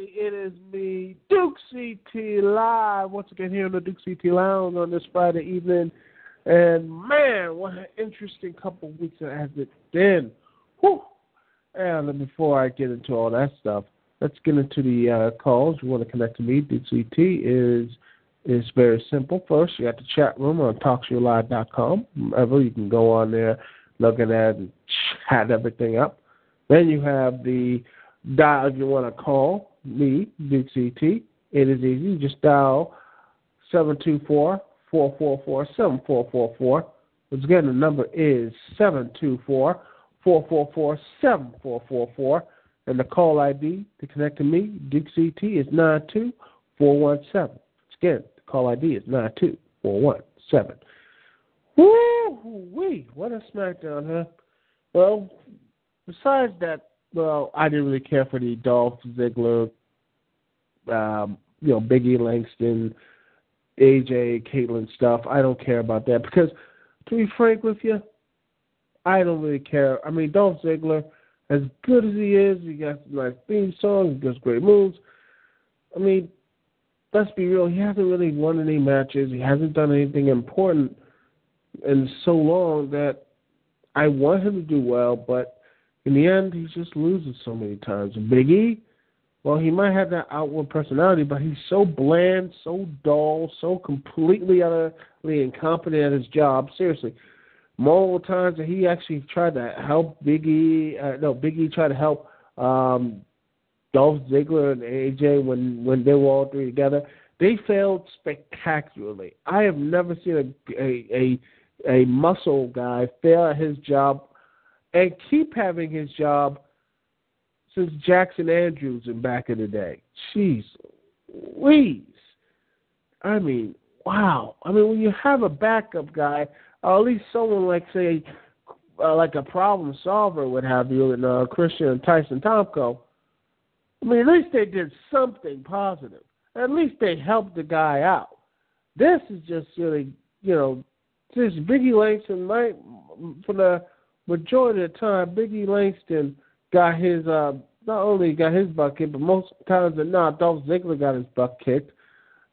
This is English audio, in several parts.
it is me, Duke CT live once again here in the Duke CT Lounge on this Friday evening. And man, what an interesting couple of weeks has it been. Whew. And before I get into all that stuff, let's get into the uh, calls. You want to connect to me, Duke CT is is very simple. First, you got the chat room on TalkShoeLive.com. Wherever you can go on there, look at that, and chat everything up. Then you have the dial if you want to call me, Duke CT. It is easy. You just dial 724 444 7444. Once again, the number is 724 444 7444. And the call ID to connect to me, Duke CT, is 92417. Again, the call ID is 92417. Woo! What a smackdown, huh? Well, besides that well, I didn't really care for the Dolph Ziggler, um, you know, Biggie Langston, AJ, Kaitlyn stuff. I don't care about that because, to be frank with you, I don't really care. I mean, Dolph Ziggler, as good as he is, he got nice theme songs, he does great moves. I mean, let's be real, he hasn't really won any matches. He hasn't done anything important in so long that I want him to do well, but in the end, he just loses so many times. Big E, well, he might have that outward personality, but he's so bland, so dull, so completely utterly incompetent at his job. Seriously, multiple times that he actually tried to help Biggie. Uh, no, Big E tried to help um, Dolph Ziggler and AJ when when they were all three together. They failed spectacularly. I have never seen a a a, a muscle guy fail at his job and keep having his job since Jackson Andrews and back in the day. Jeez, please. I mean, wow. I mean, when you have a backup guy, or at least someone like, say, uh, like a problem solver would have you, and uh, Christian and Tyson Tomko. I mean, at least they did something positive. At least they helped the guy out. This is just really, you know, this Biggie Langston might for the majority of the time, Biggie Langston got his uh, not only got his butt kicked, but most times than not, Dolph Ziggler got his butt kicked,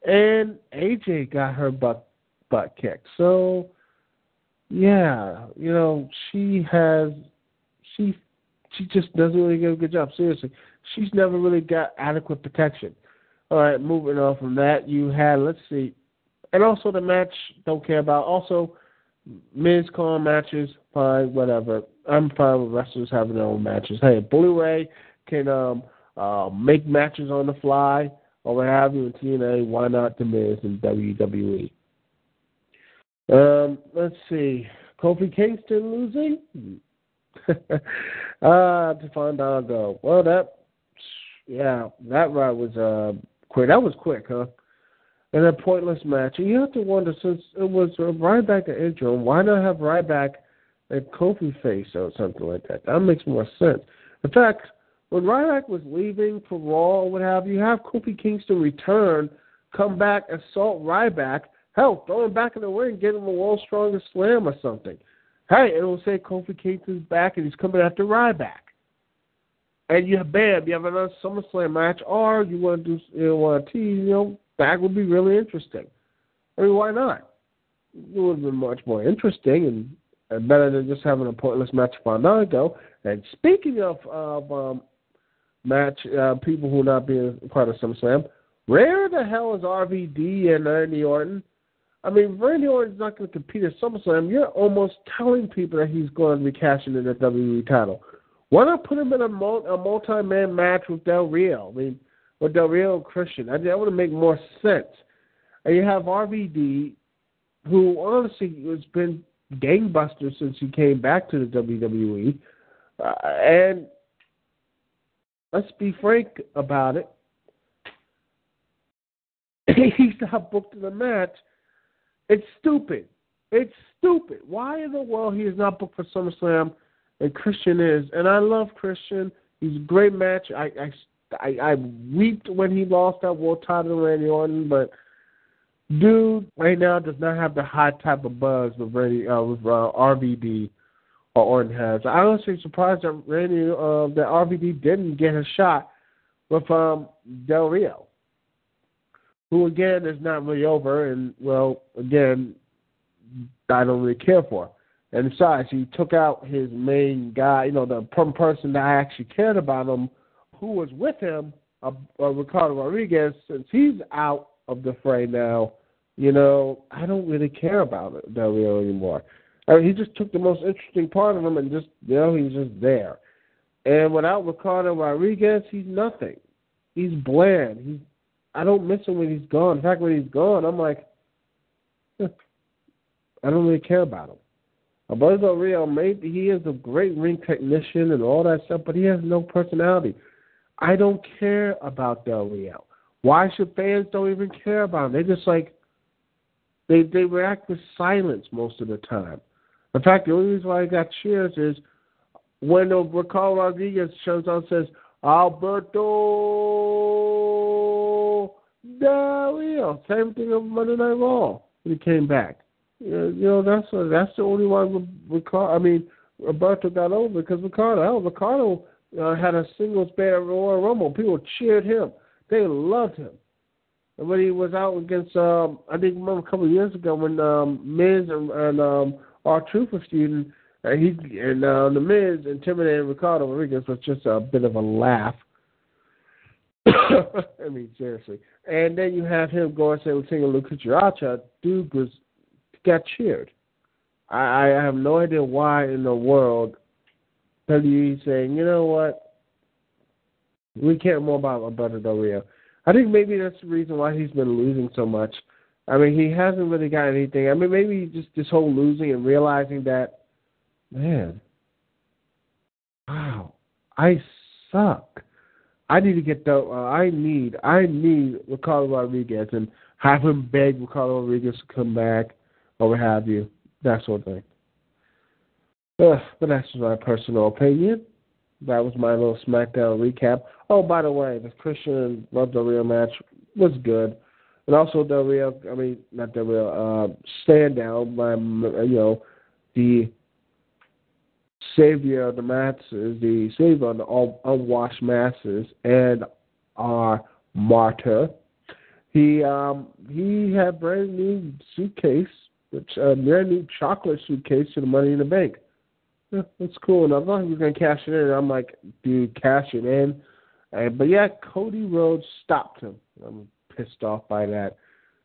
and AJ got her butt butt kicked. So, yeah, you know, she has she she just doesn't really do a good job. Seriously, she's never really got adequate protection. All right, moving on from that, you had let's see, and also the match don't care about. Also, Miz calling matches, fine, whatever. I'm fine with wrestlers having their own matches. Hey, Bully Ray can um uh, make matches on the fly or what have you in TNA. Why not The Miz in WWE? Um, let's see. Kofi Kingston losing? uh, to Fandango. Well, that, yeah, that ride was uh quick. That was quick, huh? in a pointless match. And you have to wonder, since it was Ryback the intro, why not have Ryback at Kofi face or something like that? That makes more sense. In fact, when Ryback was leaving for Raw or what have you, have Kofi Kingston return, come back, assault Ryback, hell, throw him back in the ring, get him a world's strongest slam or something. Hey, it'll say Kofi Kingston's back and he's coming after Ryback. And you have bam, you have another SummerSlam match, or you want to do you want to tease, you know, that would be really interesting. I mean, why not? It would have been much more interesting and, and better than just having a pointless match for Fandango. And speaking of of um, match uh, people who are not being part of SummerSlam, where the hell is RVD and Randy Orton? I mean, Randy Orton's not going to compete at SummerSlam. You're almost telling people that he's going to be cashing in the WWE title. Why not put him in a, a multi-man match with Del Rio? I mean, with Del Rio and Christian. I, mean, that would make more sense. And you have RVD, who honestly has been gangbuster since he came back to the WWE. Uh, and let's be frank about it. He's not booked in the match. It's stupid. It's stupid. Why in the world he is not booked for SummerSlam and Christian is? And I love Christian. He's a great match. I, I I, I wept when he lost that world title to Randy Orton, but dude right now does not have the high type of buzz with Randy uh, with uh, RVD Orton has. I honestly surprised that Randy uh, that RVD didn't get a shot with um, Del Rio, who again is not really over, and well, again, I don't really care for. And besides, he took out his main guy, you know, the person that I actually cared about him, who was with him, uh, uh, Ricardo Rodriguez. Since he's out of the fray now, you know, I don't really care about Del Rio anymore. I mean, he just took the most interesting part of him and just, you know, he's just there. And without Ricardo Rodriguez, he's nothing. He's bland. He's I don't miss him when he's gone. In fact, when he's gone, I'm like, I don't really care about him. Alberto Rio, maybe he is a great ring technician and all that stuff, but he has no personality. I don't care about Del Rio. Why should fans don't even care about him? They just like they they react with silence most of the time. In fact, the only reason why I got cheers is when Ricardo Rodriguez shows up and says, Alberto Del Rio. Same thing on Monday Night Raw when he came back. You know, that's that's the only one Ricardo. I mean, Roberto got over because Ricardo. Hell, Ricardo uh, had a singles bad Royal Rumble. People cheered him. They loved him. And when he was out against, um, I think remember a couple of years ago when um, Miz and, and um, R-Truth was feuding, and he and uh, the Miz intimidated Ricardo Rodriguez was just a bit of a laugh. I mean, seriously. And then you have him go and say, "We're singing Lucha Dude was got cheered. I, I have no idea why in the world WWE saying, you know what, we care more about Alberto Del Rio. I think maybe that's the reason why he's been losing so much. I mean, he hasn't really got anything. I mean, maybe just this whole losing and realizing that, man, wow, I suck. I need to get the. Uh, I need. I need Ricardo Rodriguez and have him beg Ricardo Rodriguez to come back or what have you, that sort of thing. Uh, but that's just my personal opinion. That was my little SmackDown recap. Oh, by the way, the Christian Love Del Rio match was good. And also Del Rio, I mean, not Del Rio, uh, Sandow, by, you know, the savior of the masses, the savior of the unwashed masses, and our martyr. He um he had brand new suitcase a uh, brand new chocolate suitcase to the Money in the Bank. That's cool. And I thought he was gonna cash it in. I'm like, dude, cash it in. And, but yeah, Cody Rhodes stopped him. I'm pissed off by that.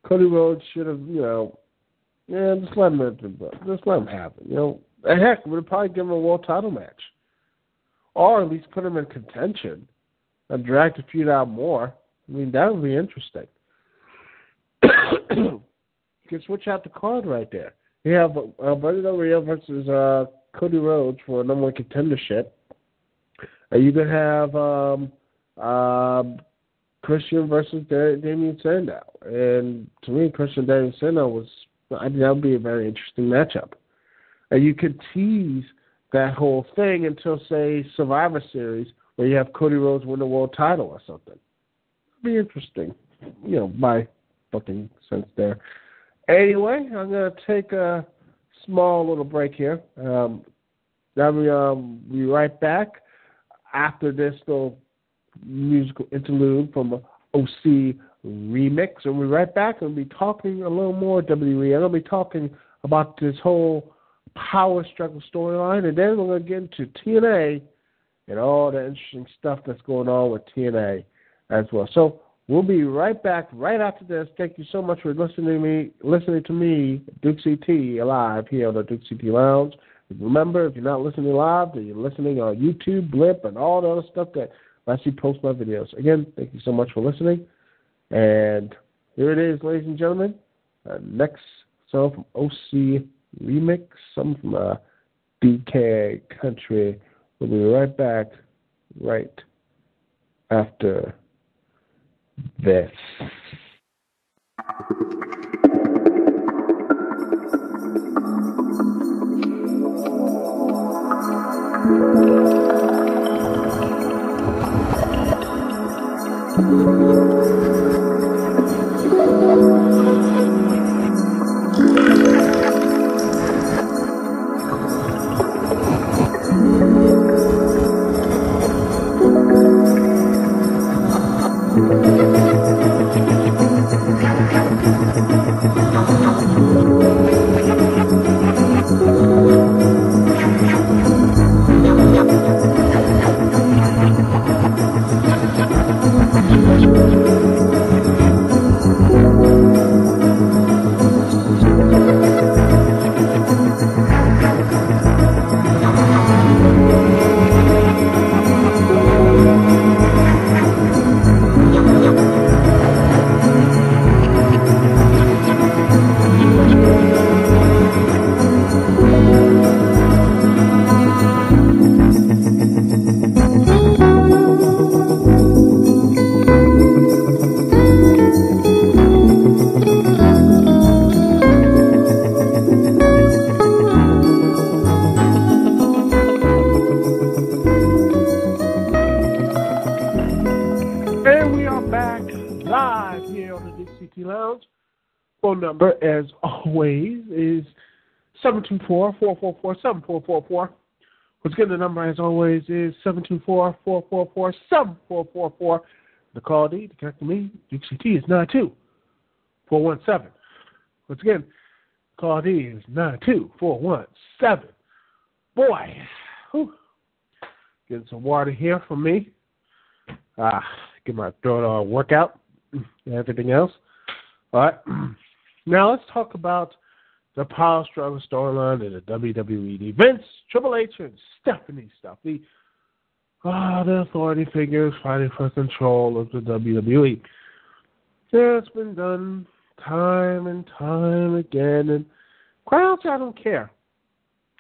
Cody Rhodes should have, you know, yeah, just let him just let him have it. You know, heck, we'd probably give him a world title match, or at least put him in contention and drag the feud out more. I mean, that would be interesting. You can switch out the card right there. You have Alberto Del Rio versus uh, Cody Rhodes for a number one contendership. And you could have um, um, Christian versus Damien Sandow. And to me, Christian Damien Sandow was I think that would be a very interesting matchup. And you could tease that whole thing until say Survivor Series, where you have Cody Rhodes win the world title or something. It'd be interesting, you know, my fucking sense there. Anyway, I'm going to take a small little break here. Um, then we um be right back after this little musical interlude from OC remix, and we'll be right back and we'll be talking a little more WWE. Going to be talking about this whole power struggle storyline, and then we're going to get into TNA and all the interesting stuff that's going on with TNA as well. So We'll be right back right after this. Thank you so much for listening to me, listening to me, Duke CT, live here on the Duke CT Lounge. Remember, if you're not listening live, then you're listening on YouTube, Blip, and all the other stuff that Lastly, post my videos. Again, thank you so much for listening. And here it is, ladies and gentlemen. Uh, next song from OC Remix, some from uh, BK Country. We'll be right back right after this. 724-444-7444. Once again, the number, as always, is 724-444-7444. The call D to connect to me, Duke CT, is 92417. Once again, call D is 92417. Boy, whew. getting some water here for me. Ah, get my throat all workout and everything else. All right. Now let's talk about the power struggle storyline in the WWE. Vince, Triple H, and Stephanie stuff. The ah, the authority figures fighting for control of the WWE. Yeah, it's been done time and time again, and quite honestly, I don't care.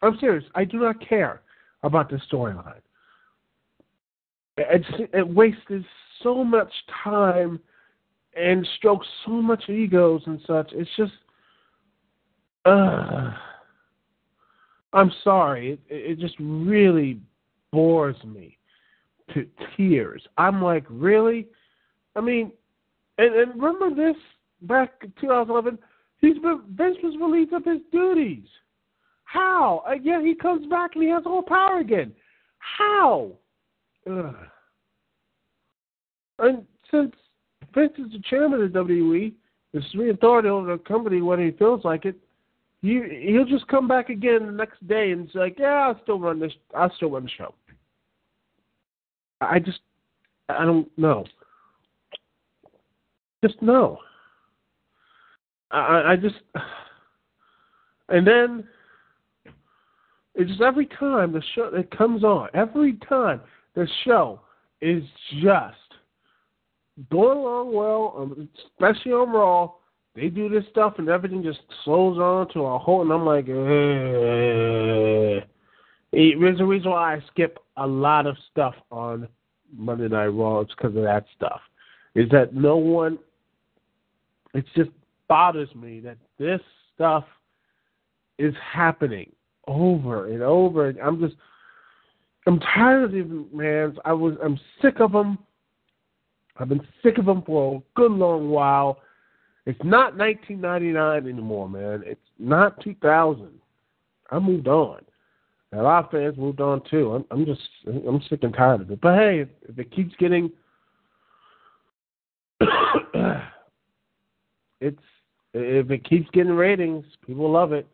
I'm serious. I do not care about this storyline. It, it wasted so much time and strokes so much egos and such. It's just uh, I'm sorry. It, it just really bores me to tears. I'm like, really? I mean, and, and remember this back in 2011? He's been Vince was relieved of his duties. How? Again, he comes back and he has all power again. How? Ugh. And since Vince is the chairman of WWE, the supreme authority over the company when he feels like it, you he'll just come back again the next day and say like, yeah, I'll still run this. I'll still run the show. I just I don't know. Just no. I I just and then it's just every time the show it comes on, every time the show is just going along well, um, especially on Raw they do this stuff and everything just slows on to a halt, and I'm like, eh. there's a reason why I skip a lot of stuff on Monday Night Raw. It's because of that stuff. Is that no one? It just bothers me that this stuff is happening over and over. And I'm just, I'm tired of these man. I was, I'm sick of them. I've been sick of them for a good long while. It's not 1999 anymore, man. It's not 2000. I moved on. And a lot of fans moved on too. I'm, I'm just, I'm sick and tired of it. But hey, if, it keeps getting, it's if it keeps getting ratings, people love it.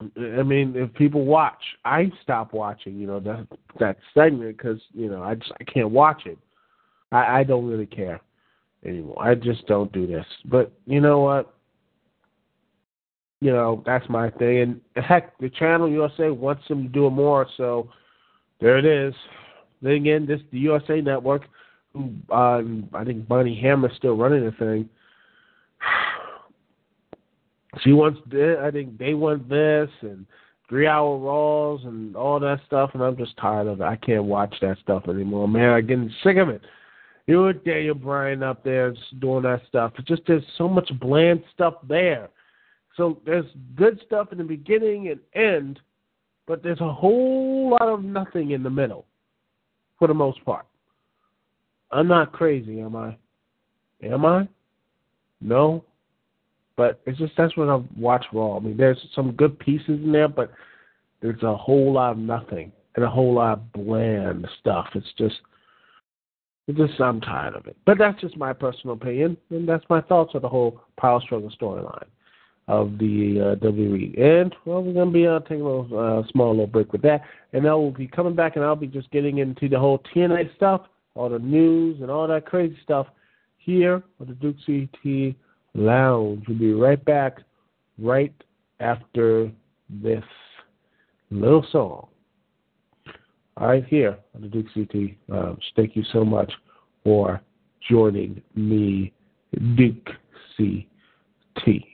I mean, if people watch, I stop watching. You know that that segment because you know I just I can't watch it. I, I don't really care anymore. I just don't do this. But you know what? You know, that's my thing. And heck, the channel USA wants them to do it more, so there it is. Then again, this the USA Network, who uh, I think Bonnie Hammer's still running the thing. She wants this. I think they want this and three hour rolls and all that stuff, and I'm just tired of it. I can't watch that stuff anymore, man. I'm getting sick of it. You know, Daniel Bryan up there doing that stuff. It just there's so much bland stuff there. So there's good stuff in the beginning and end, but there's a whole lot of nothing in the middle, for the most part. I'm not crazy, am I? Am I? No. But it's just that's what I've watched Raw. I mean, there's some good pieces in there, but there's a whole lot of nothing and a whole lot of bland stuff. It's just It's just I'm tired of it. But that's just my personal opinion, and that's my thoughts of the whole power struggle storyline of the uh, WWE. And well, we're gonna be uh, taking a little, uh, small little break with that, and then we'll be coming back, and I'll be just getting into the whole TNA stuff, all the news, and all that crazy stuff here on the Duke CT Lounge. We'll be right back, right after this little song. Right, here on the Duke CT. Lounge. Thank you so much for joining me, Duke CT.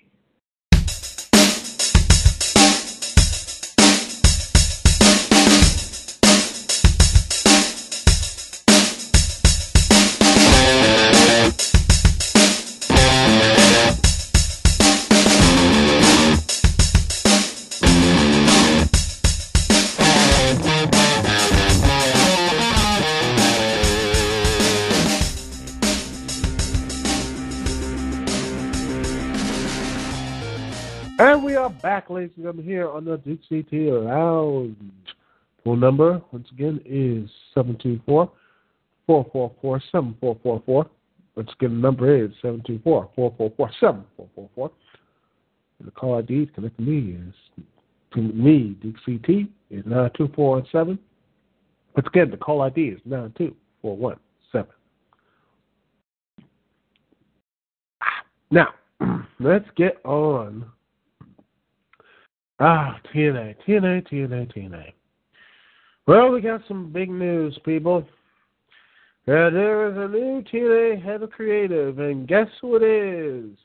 And gentlemen, here on the Duke CT Lounge. Phone number, once again, is 724 444 7444. Once again, the number is 724 444 7444. And the call ID to connect me is to me, Duke CT, is 92417. Once again, the call ID is 92417. Now, let's get on Ah, TNA, TNA, TNA, TNA. Well, we got some big news, people. Uh, there is a new TNA head of creative, and guess who it is?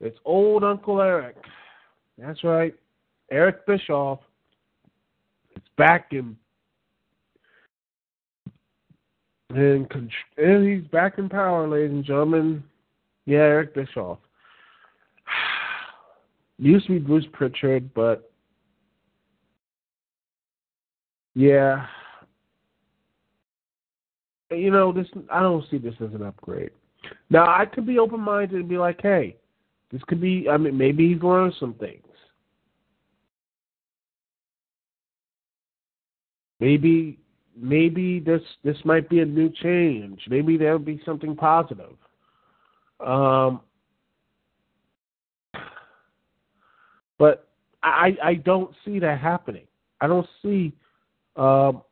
It's old Uncle Eric. That's right, Eric Bischoff. It's back in, and, and he's back in power, ladies and gentlemen. Yeah, Eric Bischoff. Used to be Bruce Pritchard, but yeah, you know this. I don't see this as an upgrade. Now I could be open minded and be like, hey, this could be. I mean, maybe he's learned some things. Maybe maybe this this might be a new change. Maybe there would be something positive. Um, But I I don't see that happening. I don't see um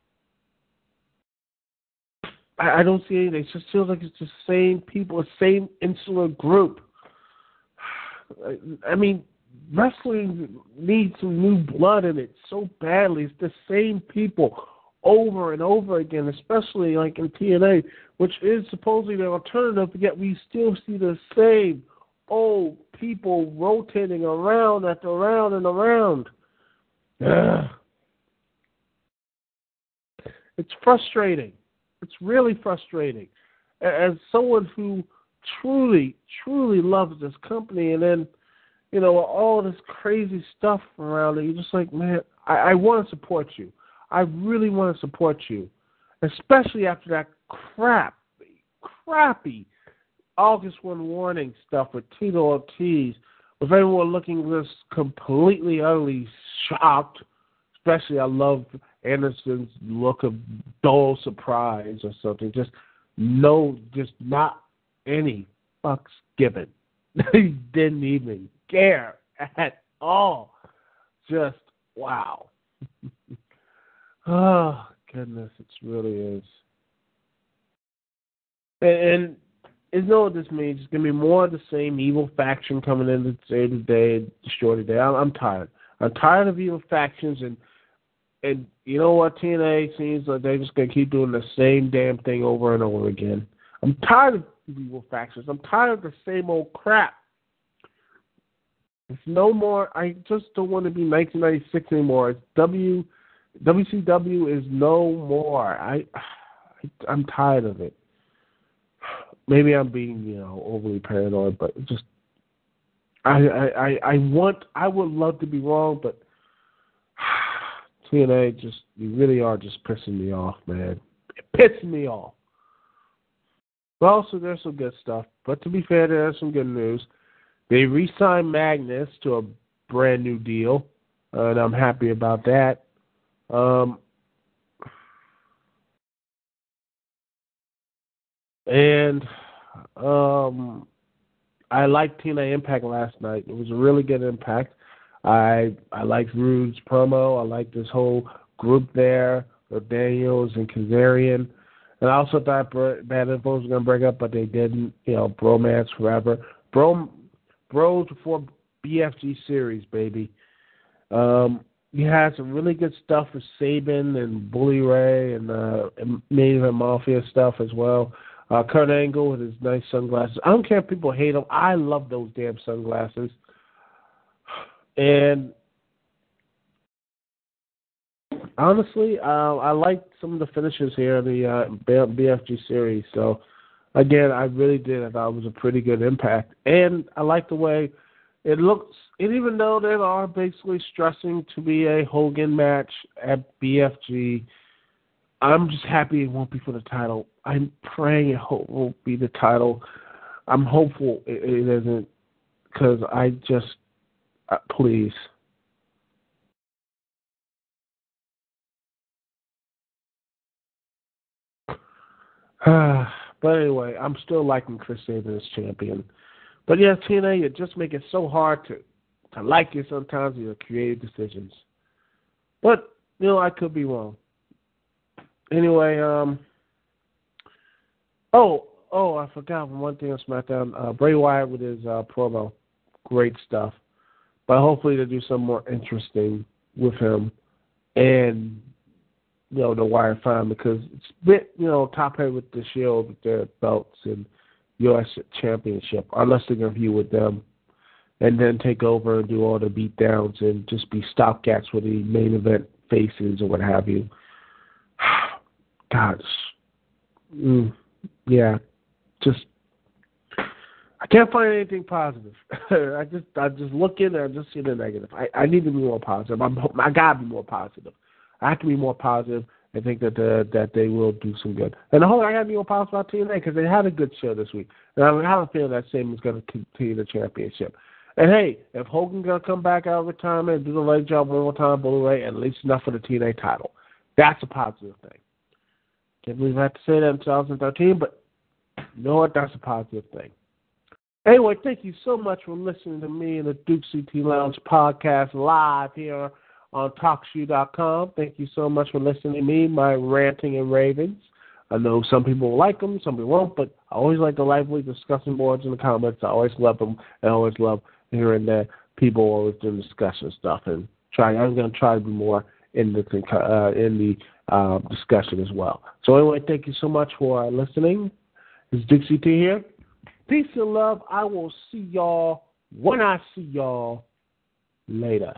I, I don't see anything. It just feels like it's the same people, the same insular group. I mean, wrestling needs some new blood in it so badly. It's the same people over and over again, especially like in TNA, which is supposedly the alternative, but yet we still see the same old people rotating around after around and around. Ugh. It's frustrating. It's really frustrating. As someone who truly, truly loves this company, and then, you know, all this crazy stuff around it, you're just like, man, I, I want to support you. I really want to support you, especially after that crap, crappy August 1 warning stuff with Tito Ortiz, with everyone looking just completely, utterly shocked. Especially, I love Anderson's look of dull surprise or something. Just no, just not any fucks given. he didn't even care at all. Just wow. oh goodness, it really is. And, is know what this means. It's gonna be more of the same evil faction coming in to save the day, destroy the day. I'm, I'm tired. I'm tired of evil factions, and and you know what? TNA seems like they're just gonna keep doing the same damn thing over and over again. I'm tired of evil factions. I'm tired of the same old crap. It's no more. I just don't want to be 1996 anymore. It's W. WCW is no more. I, I I'm tired of it maybe I'm being you know overly paranoid, but just I I I want I would love to be wrong, but TNA just you really are just pissing me off, man. It pisses me off. But also there's some good stuff. But to be fair, there's some good news. They re-signed Magnus to a brand new deal, and I'm happy about that. Um, and um, I liked TNA Impact last night. It was a really good Impact. I I liked Roode's promo. I liked this whole group there with Daniels and Kazarian. And I also thought Bad Info was going to break up, but they didn't. You know, bromance forever. Bro, bros before BFG series, baby. Um, you had some really good stuff with Sabin and Bully Ray and, uh, and Main Event Mafia stuff as well. Uh, Kurt Angle with his nice sunglasses. I don't care if people hate them. I love those damn sunglasses. And honestly, uh, I like some of the finishes here in the uh, BFG series. So, again, I really did. I thought it was a pretty good impact. And I like the way it looks. And even though they are basically stressing to be a Hogan match at BFG, I'm just happy it won't be for the title. I'm praying it won't be the title. I'm hopeful it, it isn't because I just uh, please. but anyway, I'm still liking Chris Sabin as champion. But yeah, TNA, you just make it so hard to to like you sometimes your creative decisions. But you know, I could be wrong. Anyway, um, oh, oh, I forgot one thing on SmackDown. Uh, Bray Wyatt with his uh, promo, great stuff. But hopefully they'll do something more interesting with him and you know the Wyatt family because it's a bit you know top heavy with the Shield with their belts and U.S. Championship unless they're gonna view with them and then take over and do all the beat downs and just be stopgaps with the main event faces or what have you. Gosh, mm, yeah, just I can't find anything positive. I just I just look in and I just see the negative. I, I need to be more positive. I'm I gotta be more positive. I have to be more positive I think that the, that they will do some good. And the whole I gotta be more positive about TNA because they had a good show this week, and I have a feeling that same is going to continue the championship. And hey, if Hogan gonna come back out of retirement and do the leg job one more time, Bully at least enough for the TNA title. That's a positive thing. Can't believe I have to say that in 2013, but you know what? That's a positive thing. Anyway, thank you so much for listening to me and the Duke CT Lounge podcast live here on TalkShoe.com. Thank you so much for listening to me, my ranting and ravings. I know some people will like them, some people won't, but I always like the lively discussion boards in the comments. I always love them. I always love hearing that people always doing discussion stuff and try. I'm going to try to be more in the uh, in the uh, discussion as well. So anyway, thank you so much for listening. It's Duke CT here. Peace and love. I will see y'all when I see y'all later.